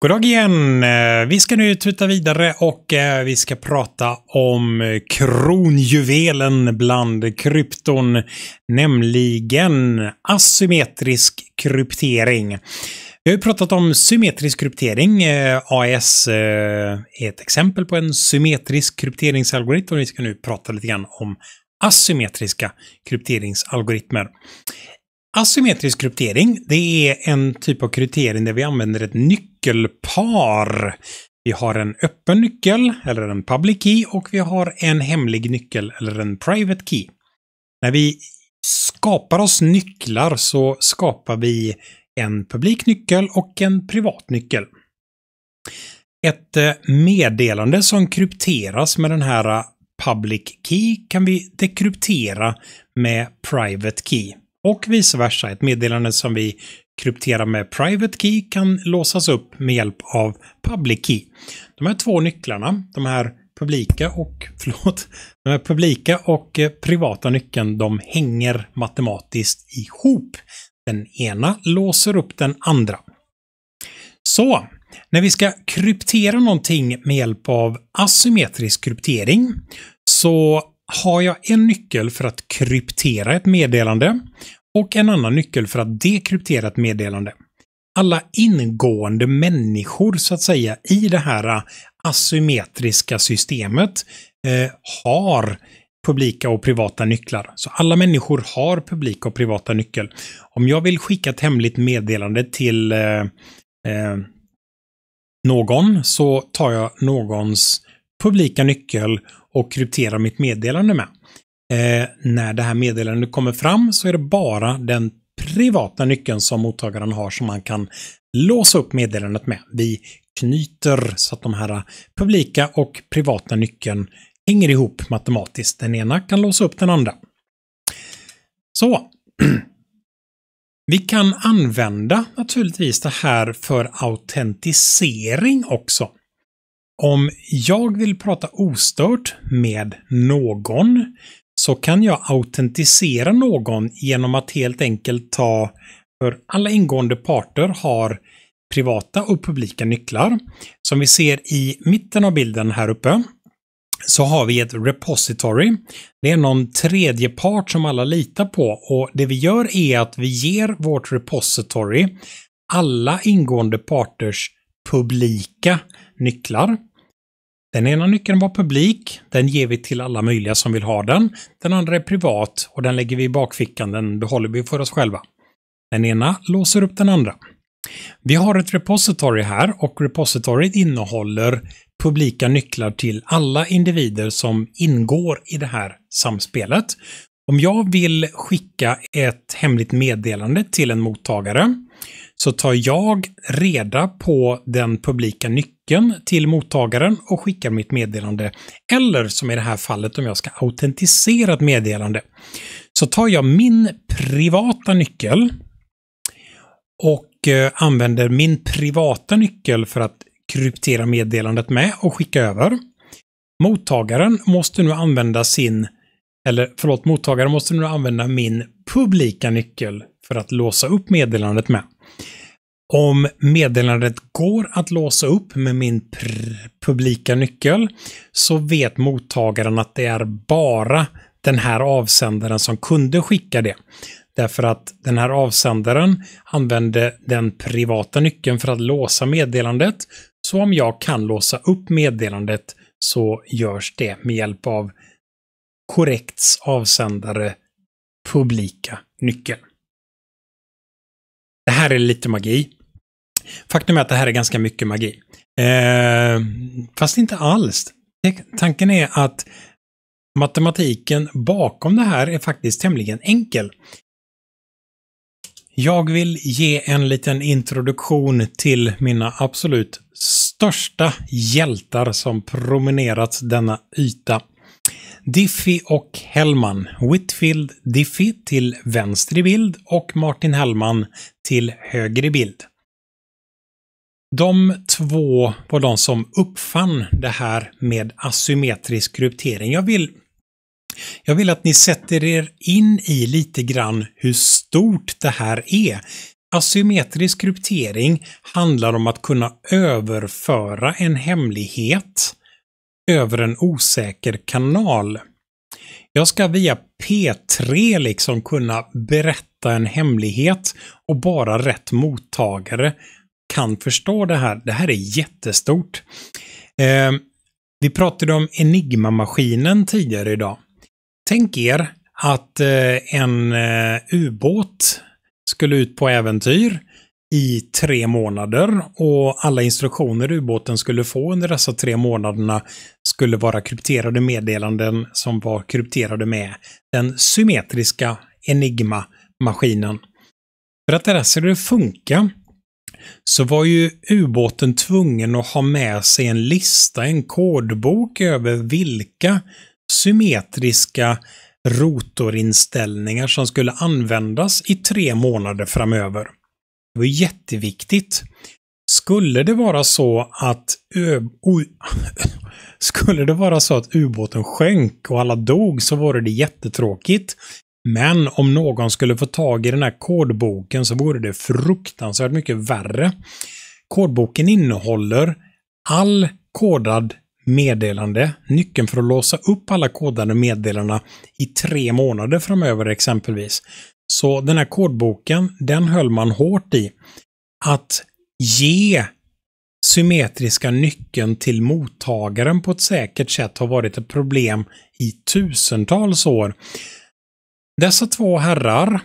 God dag igen! Eh, vi ska nu tuta vidare och eh, vi ska prata om kronjuvelen bland krypton, nämligen asymmetrisk kryptering. Vi har ju pratat om symmetrisk kryptering. Eh, AES är ett exempel på en symmetrisk krypteringsalgoritm och vi ska nu prata lite grann om asymmetriska krypteringsalgoritmer. Asymmetrisk kryptering, det är en typ av kryptering där vi använder ett nyckelpar. Vi har en öppen nyckel, eller en public key, och vi har en hemlig nyckel, eller en private key. När vi skapar oss nycklar så skapar vi en publik nyckel och en privat nyckel. Ett eh, meddelande som krypteras med den här eh, public key kan vi dekryptera med private key. Och vice versa, ett meddelande som vi krypterar med private key kan låsas upp med hjälp av public key. De här två nycklarna, de här publika och, förlåt, de här publika och eh, privata nyckeln, de hänger matematiskt ihop. Den ena låser upp den andra. Så, när vi ska kryptera någonting med hjälp av asymmetrisk kryptering så har jag en nyckel för att kryptera ett meddelande och en annan nyckel för att dekryptera ett meddelande. Alla ingående människor så att säga i det här äh, asymmetriska systemet eh, har publika och privata nycklar. Så alla människor har publika och privata nyckel. Om jag vill skicka ett hemligt meddelande till eh, eh, någon så tar jag någons publika nyckel och krypterar mitt meddelande med. Eh, när det här meddelandet kommer fram så är det bara den privata nyckeln som mottagaren har som man kan låsa upp meddelandet med. Vi knyter så att de här publika och privata nyckeln hänger ihop matematiskt. Den ena kan låsa upp den andra. Så. Vi kan använda naturligtvis det här för autentisering också. Om jag vill prata ostört med någon så kan jag autentisera någon genom att helt enkelt ta, för alla ingående parter har privata och publika nycklar. Som vi ser i mitten av bilden här uppe så har vi ett repository. Det är någon tredje part som alla litar på och det vi gör är att vi ger vårt repository alla ingående parters publika nycklar. Den ena nyckeln var publik, den ger vi till alla möjliga som vill ha den. Den andra är privat och den lägger vi i bakfickan, den behåller vi för oss själva. Den ena låser upp den andra. Vi har ett repository här och repositoriet innehåller publika nycklar till alla individer som ingår i det här samspelet. Om jag vill skicka ett hemligt meddelande till en mottagare så tar jag reda på den publika nyckeln till mottagaren och skickar mitt meddelande. Eller som i det här fallet om jag ska autentisera ett meddelande. Så tar jag min privata nyckel och eh, använder min privata nyckel för att kryptera meddelandet med och skicka över. Mottagaren måste nu använda sin, eller förlåt, mottagaren måste nu använda min publika nyckel för att låsa upp meddelandet med. Om meddelandet går att låsa upp med min publika nyckel så vet mottagaren att det är bara den här avsändaren som kunde skicka det. Därför att den här avsändaren använde den privata nyckeln för att låsa meddelandet. Så om jag kan låsa upp meddelandet så görs det med hjälp av korrekts avsändare publika nyckeln. Det här är lite magi. Faktum är att det här är ganska mycket magi. Eh, fast inte alls. Tanken är att matematiken bakom det här är faktiskt tämligen enkel. Jag vill ge en liten introduktion till mina absolut största hjältar som promenerat denna yta. Diffie och Hellman. Whitfield Diffie till vänster i bild och Martin Hellman till höger i bild. De två var de som uppfann det här med asymmetrisk kryptering. Jag vill, jag vill att ni sätter er in i lite grann hur stort det här är. Asymmetrisk kryptering handlar om att kunna överföra en hemlighet över en osäker kanal. Jag ska via P3 liksom kunna berätta en hemlighet och bara rätt mottagare kan förstå det här. Det här är jättestort. Eh, vi pratade om Enigma-maskinen tidigare idag. Tänk er att eh, en eh, ubåt skulle ut på äventyr i tre månader och alla instruktioner ubåten skulle få under dessa tre månaderna skulle vara krypterade meddelanden som var krypterade med den symmetriska Enigma-maskinen. För att det där skulle funka så var ju ubåten tvungen att ha med sig en lista, en kodbok över vilka symmetriska rotorinställningar som skulle användas i tre månader framöver. Det var jätteviktigt. Skulle det vara så att skulle det vara så att ubåten sjönk och alla dog så vore det jättetråkigt. Men om någon skulle få tag i den här kodboken så vore det fruktansvärt mycket värre. Kodboken innehåller all kodad meddelande, nyckeln för att låsa upp alla kodade meddelanden i tre månader framöver exempelvis. Så den här kodboken, den höll man hårt i. Att ge symmetriska nyckeln till mottagaren på ett säkert sätt har varit ett problem i tusentals år. Dessa två herrar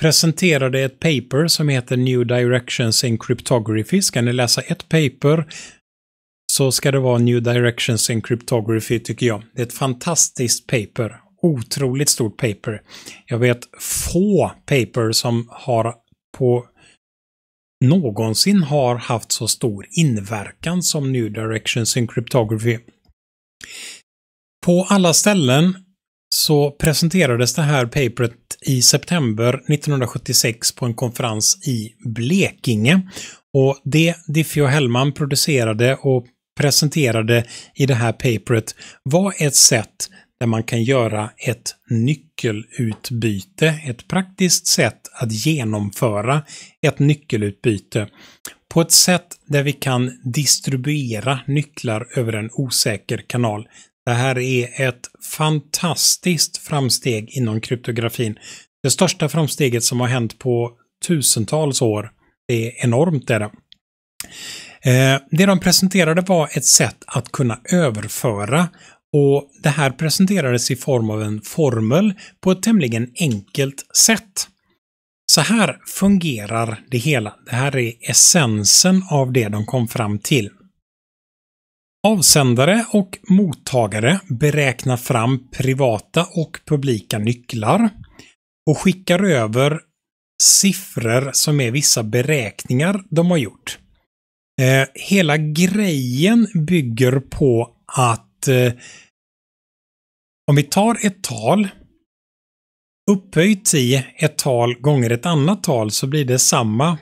presenterade ett paper som heter New Directions in Cryptography. Ska ni läsa ett paper så ska det vara New Directions in Cryptography tycker jag. Det är ett fantastiskt paper. Otroligt stort paper. Jag vet få paper som har på någonsin har haft så stor inverkan som New Directions in Cryptography. På alla ställen så presenterades det här paperet i september 1976 på en konferens i Blekinge. Och det Diffie och Hellman producerade och presenterade i det här paperet var ett sätt där man kan göra ett nyckelutbyte, ett praktiskt sätt att genomföra ett nyckelutbyte på ett sätt där vi kan distribuera nycklar över en osäker kanal. Det här är ett fantastiskt framsteg inom kryptografin. Det största framsteget som har hänt på tusentals år. Det är enormt. Är det. Eh, det de presenterade var ett sätt att kunna överföra och det här presenterades i form av en formel på ett tämligen enkelt sätt. Så här fungerar det hela. Det här är essensen av det de kom fram till. Avsändare och mottagare beräknar fram privata och publika nycklar och skickar över siffror som är vissa beräkningar de har gjort. Eh, hela grejen bygger på att eh, om vi tar ett tal upphöjt i ett tal gånger ett annat tal så blir det samma.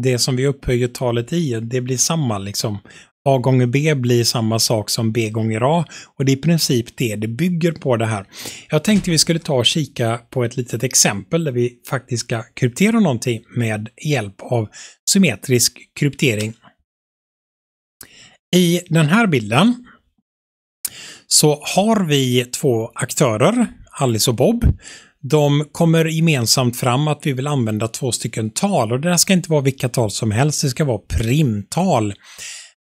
Det som vi upphöjer talet i, det blir samma liksom. A gånger B blir samma sak som B gånger A och det är i princip det det bygger på det här. Jag tänkte vi skulle ta och kika på ett litet exempel där vi faktiskt ska kryptera någonting med hjälp av symmetrisk kryptering. I den här bilden så har vi två aktörer, Alice och Bob. De kommer gemensamt fram att vi vill använda två stycken tal och det här ska inte vara vilka tal som helst, det ska vara primtal.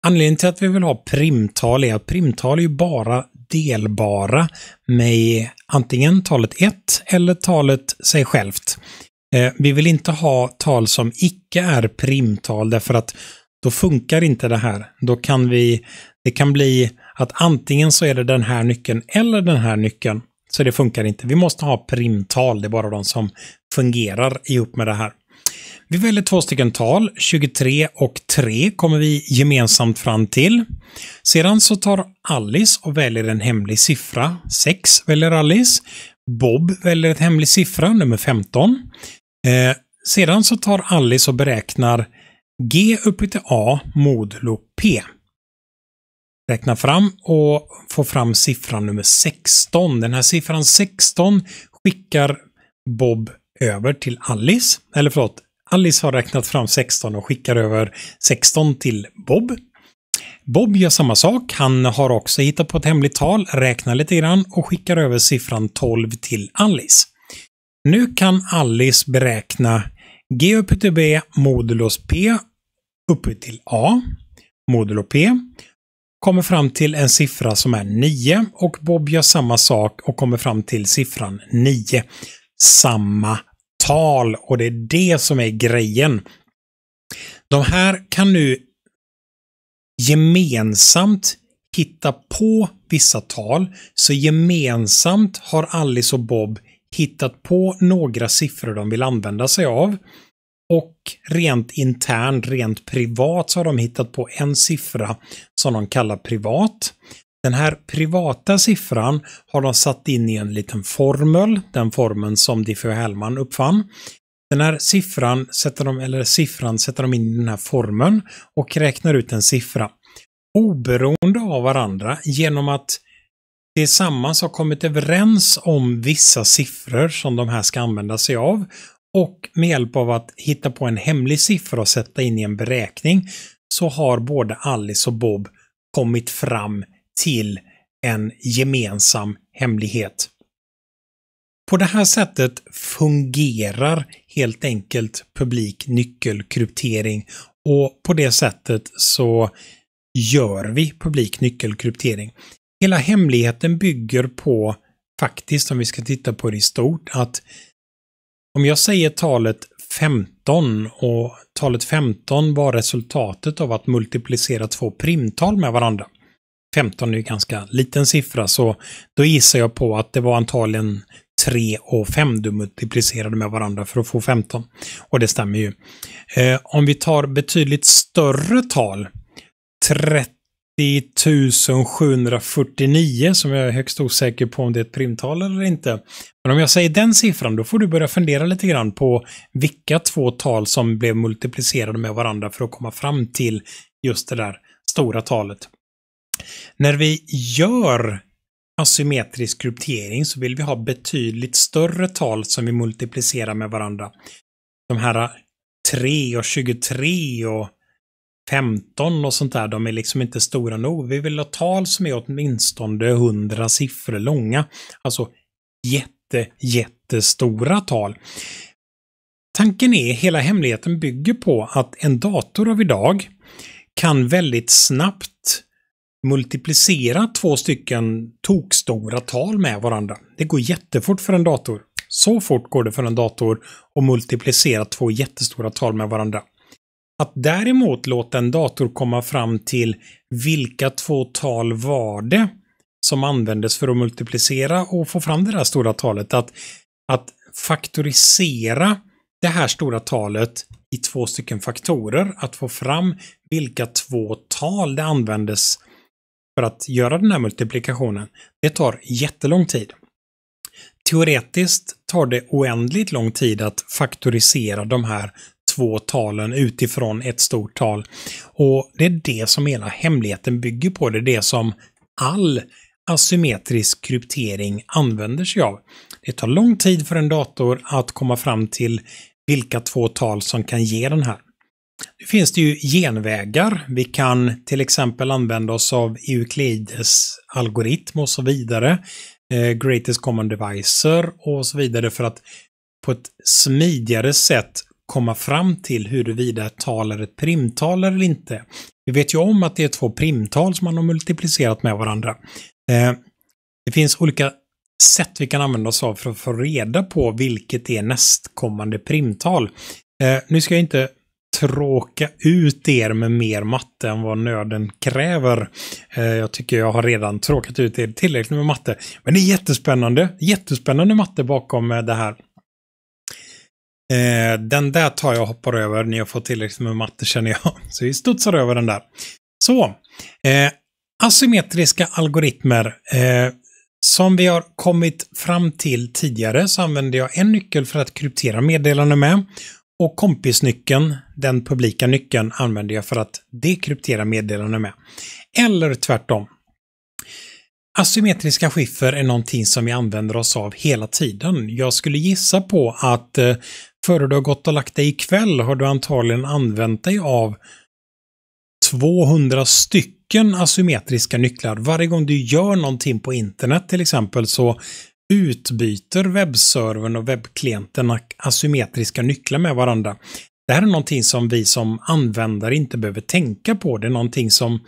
Anledningen till att vi vill ha primtal är att primtal är ju bara delbara med antingen talet 1 eller talet sig självt. Eh, vi vill inte ha tal som icke är primtal därför att då funkar inte det här. Då kan vi, det kan bli att antingen så är det den här nyckeln eller den här nyckeln. Så det funkar inte. Vi måste ha primtal, det är bara de som fungerar ihop med det här. Vi väljer två stycken tal, 23 och 3 kommer vi gemensamt fram till. Sedan så tar Alice och väljer en hemlig siffra. 6 väljer Alice. Bob väljer en hemlig siffra, nummer 15. Eh, sedan så tar Alice och beräknar G upphöjt till A modulo P. Räkna fram och få fram siffran nummer 16. Den här siffran 16 skickar Bob över till Alice, eller förlåt, Alice har räknat fram 16 och skickar över 16 till Bob. Bob gör samma sak. Han har också hittat på ett hemligt tal, räknar lite grann och skickar över siffran 12 till Alice. Nu kan Alice beräkna G upphöjt till B modulos P upphöjt till A modulo P kommer fram till en siffra som är 9 och Bob gör samma sak och kommer fram till siffran 9. Samma tal och det är det som är grejen. De här kan nu gemensamt hitta på vissa tal. Så gemensamt har Alice och Bob hittat på några siffror de vill använda sig av. Och rent internt, rent privat, så har de hittat på en siffra som de kallar privat. Den här privata siffran har de satt in i en liten formel, den formeln som Diffie och Hellman uppfann. Den här siffran sätter de, eller siffran sätter de in i den här formeln och räknar ut en siffra. Oberoende av varandra genom att tillsammans har kommit överens om vissa siffror som de här ska använda sig av och med hjälp av att hitta på en hemlig siffra och sätta in i en beräkning så har både Alice och Bob kommit fram till en gemensam hemlighet. På det här sättet fungerar helt enkelt publik nyckelkryptering och på det sättet så gör vi publik nyckelkryptering. Hela hemligheten bygger på, faktiskt om vi ska titta på det i stort, att om jag säger talet 15 och talet 15 var resultatet av att multiplicera två primtal med varandra. 15 är ju ganska liten siffra så då gissar jag på att det var antagligen 3 och 5 du multiplicerade med varandra för att få 15. Och det stämmer ju. Eh, om vi tar betydligt större tal, 30 749 som jag är högst osäker på om det är ett primtal eller inte. Men om jag säger den siffran då får du börja fundera lite grann på vilka två tal som blev multiplicerade med varandra för att komma fram till just det där stora talet. När vi gör asymmetrisk kryptering så vill vi ha betydligt större tal som vi multiplicerar med varandra. De här 3 och 23 och 15 och sånt där, de är liksom inte stora nog. Vi vill ha tal som är åtminstone 100 siffror långa. Alltså jätte, jättestora tal. Tanken är, hela hemligheten bygger på att en dator av idag kan väldigt snabbt multiplicera två stycken tokstora tal med varandra. Det går jättefort för en dator. Så fort går det för en dator att multiplicera två jättestora tal med varandra. Att däremot låta en dator komma fram till vilka två tal var det som användes för att multiplicera och få fram det där stora talet. Att, att faktorisera det här stora talet i två stycken faktorer, att få fram vilka två tal det användes för att göra den här multiplikationen, det tar jättelång tid. Teoretiskt tar det oändligt lång tid att faktorisera de här två talen utifrån ett stort tal. Och det är det som hela hemligheten bygger på. Det är det som all asymmetrisk kryptering använder sig av. Det tar lång tid för en dator att komma fram till vilka två tal som kan ge den här. Nu finns det ju genvägar. Vi kan till exempel använda oss av Euklides algoritm och så vidare. Eh, greatest common divisor och så vidare för att på ett smidigare sätt komma fram till huruvida ett tal är ett primtal eller inte. Vi vet ju om att det är två primtal som man har multiplicerat med varandra. Eh, det finns olika sätt vi kan använda oss av för att få reda på vilket är nästkommande primtal. Eh, nu ska jag inte tråka ut er med mer matte än vad nöden kräver. Eh, jag tycker jag har redan tråkat ut er tillräckligt med matte. Men det är jättespännande. Jättespännande matte bakom eh, det här. Eh, den där tar jag och hoppar över. Ni har fått tillräckligt med matte känner jag. Så vi studsar över den där. Så. Asymmetriska algoritmer. Som vi har kommit fram till tidigare så använder jag en nyckel för att kryptera meddelanden med. Och kompisnyckeln, den publika nyckeln, använder jag för att dekryptera meddelanden med. Eller tvärtom. Asymmetriska skiffer är någonting som vi använder oss av hela tiden. Jag skulle gissa på att eh, före du har gått och lagt dig ikväll har du antagligen använt dig av 200 stycken asymmetriska nycklar. Varje gång du gör någonting på internet till exempel så utbyter webbservern och webbklienten asymmetriska nycklar med varandra. Det här är någonting som vi som användare inte behöver tänka på. Det är någonting som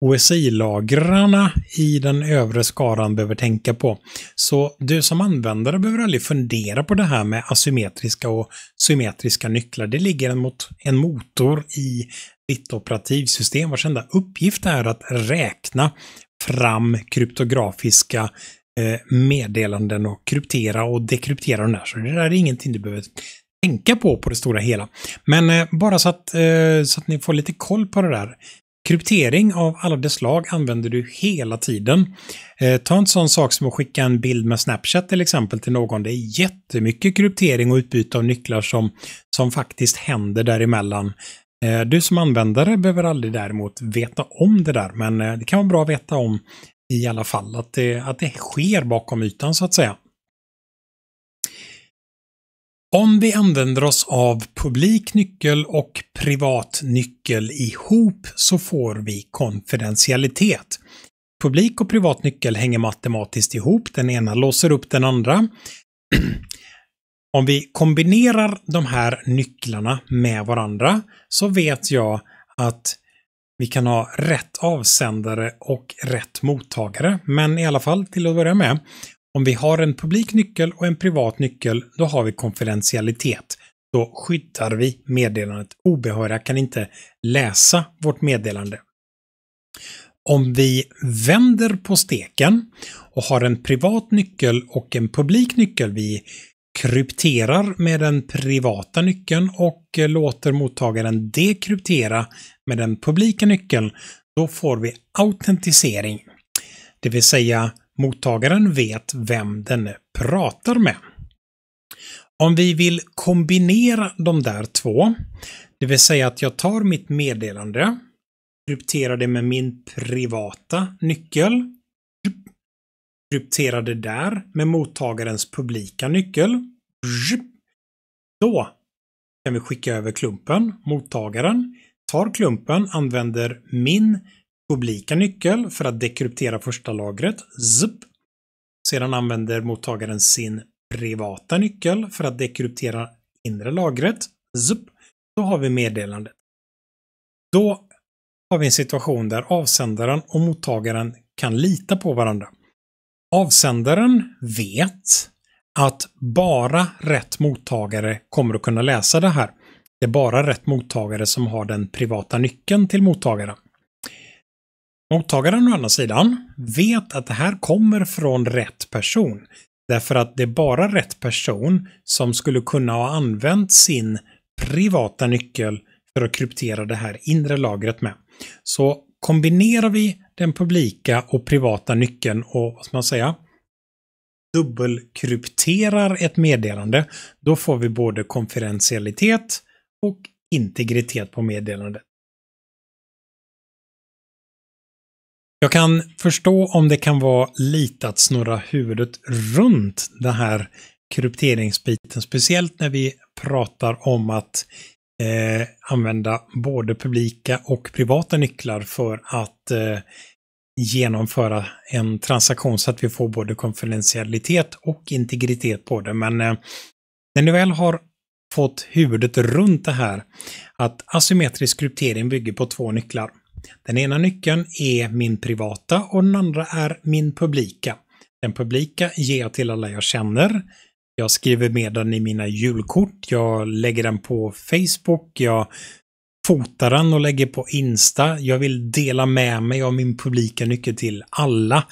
OSI-lagrarna i den övre skaran behöver tänka på. Så du som användare behöver aldrig fundera på det här med asymmetriska och symmetriska nycklar. Det ligger mot en motor i ditt operativsystem vars enda uppgift är att räkna fram kryptografiska Eh, meddelanden och kryptera och dekryptera de där. Så det där är ingenting du behöver tänka på på det stora hela. Men eh, bara så att, eh, så att ni får lite koll på det där. Kryptering av alla dess slag använder du hela tiden. Eh, ta en sån sak som att skicka en bild med Snapchat till exempel till någon. Det är jättemycket kryptering och utbyte av nycklar som, som faktiskt händer däremellan. Eh, du som användare behöver aldrig däremot veta om det där, men eh, det kan vara bra att veta om i alla fall, att det, att det sker bakom ytan så att säga. Om vi använder oss av publik nyckel och privat nyckel ihop så får vi konfidentialitet. Publik och privat nyckel hänger matematiskt ihop, den ena låser upp den andra. Om vi kombinerar de här nycklarna med varandra så vet jag att vi kan ha rätt avsändare och rätt mottagare. Men i alla fall till att börja med, om vi har en publik nyckel och en privat nyckel, då har vi konfidentialitet. Då skyddar vi meddelandet. Obehöriga kan inte läsa vårt meddelande. Om vi vänder på steken och har en privat nyckel och en publik nyckel, vi krypterar med den privata nyckeln och eh, låter mottagaren dekryptera med den publika nyckeln, då får vi autentisering. Det vill säga mottagaren vet vem den pratar med. Om vi vill kombinera de där två, det vill säga att jag tar mitt meddelande, krypterar det med min privata nyckel, krypterade där med mottagarens publika nyckel. Då kan vi skicka över klumpen. Mottagaren tar klumpen, använder min publika nyckel för att dekryptera första lagret. Zip. Sedan använder mottagaren sin privata nyckel för att dekryptera inre lagret. Zip. Då har vi meddelandet. Då har vi en situation där avsändaren och mottagaren kan lita på varandra. Avsändaren vet att bara rätt mottagare kommer att kunna läsa det här. Det är bara rätt mottagare som har den privata nyckeln till mottagaren. Mottagaren å andra sidan vet att det här kommer från rätt person. Därför att det är bara rätt person som skulle kunna ha använt sin privata nyckel för att kryptera det här inre lagret med. Så kombinerar vi den publika och privata nyckeln och vad ska man säga? dubbelkrypterar ett meddelande, då får vi både konfidentialitet och integritet på meddelandet. Jag kan förstå om det kan vara lite att snurra huvudet runt den här krypteringsbiten, speciellt när vi pratar om att eh, använda både publika och privata nycklar för att eh, genomföra en transaktion så att vi får både konfidentialitet och integritet på det. Men eh, när ni väl har fått huvudet runt det här, att asymmetrisk kryptering bygger på två nycklar. Den ena nyckeln är min privata och den andra är min publika. Den publika ger jag till alla jag känner. Jag skriver med den i mina julkort, jag lägger den på Facebook, jag fotar den och lägger på Insta. Jag vill dela med mig av min publika nyckel till alla.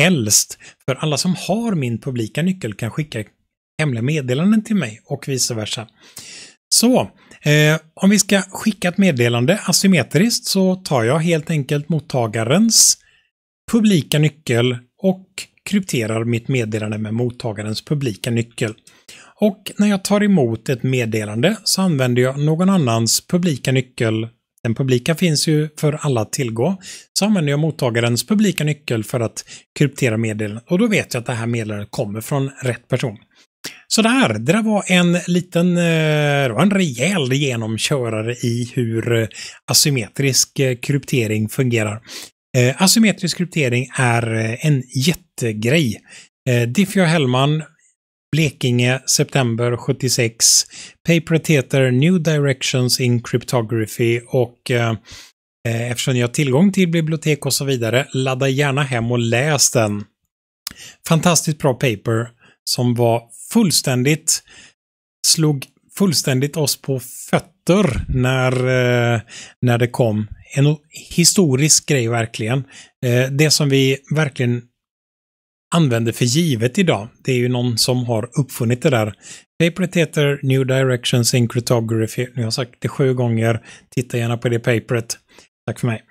Helst, för alla som har min publika nyckel kan skicka hemliga meddelanden till mig och vice versa. Så, eh, om vi ska skicka ett meddelande asymmetriskt så tar jag helt enkelt mottagarens publika nyckel och krypterar mitt meddelande med mottagarens publika nyckel. Och när jag tar emot ett meddelande så använder jag någon annans publika nyckel. Den publika finns ju för alla att tillgå. Så använder jag mottagarens publika nyckel för att kryptera meddelandet och då vet jag att det här meddelandet kommer från rätt person. Sådär, det där var en liten, eh, det var en rejäl genomkörare i hur eh, asymmetrisk eh, kryptering fungerar. Eh, asymmetrisk kryptering är eh, en jättegrej. Eh, Diffie och Hellman Blekinge, september 76. Paperet heter New Directions in Cryptography och eh, eftersom jag har tillgång till bibliotek och så vidare, ladda gärna hem och läs den. Fantastiskt bra paper som var fullständigt, slog fullständigt oss på fötter när, när det kom. En historisk grej verkligen. Eh, det som vi verkligen använder för givet idag. Det är ju någon som har uppfunnit det där. Paperet heter New Directions in Cryptography. Nu har jag sagt det sju gånger. Titta gärna på det paperet. Tack för mig.